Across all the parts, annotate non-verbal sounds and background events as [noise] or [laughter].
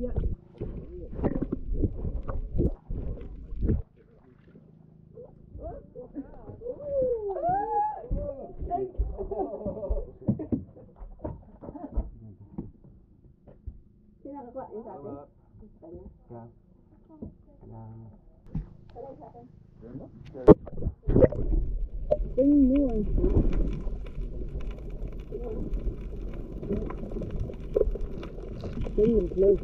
Thế là các bạn em giả thế. Dạ. Tingin close.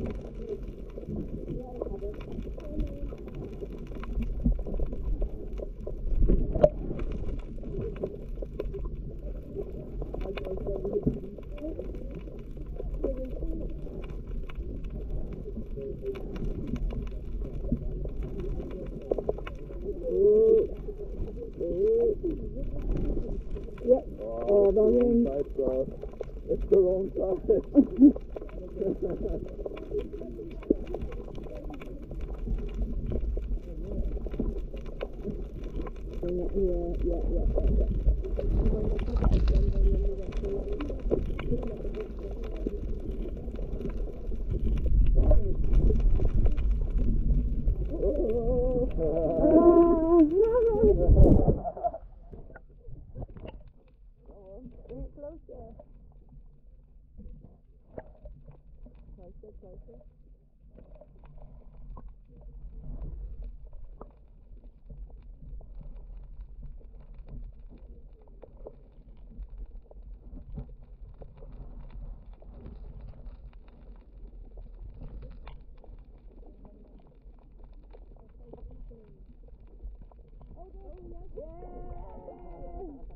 Oh, oh bangin. Side, bro. It's the wrong side. [laughs] yeah, yeah, yeah. yeah Closer, closer. Yeah.